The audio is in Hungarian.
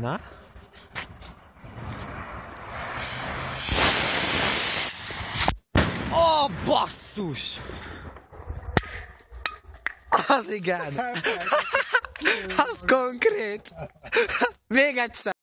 Na? Ó, oh, basszus! Az igen! Az konkrét! Még egyszer!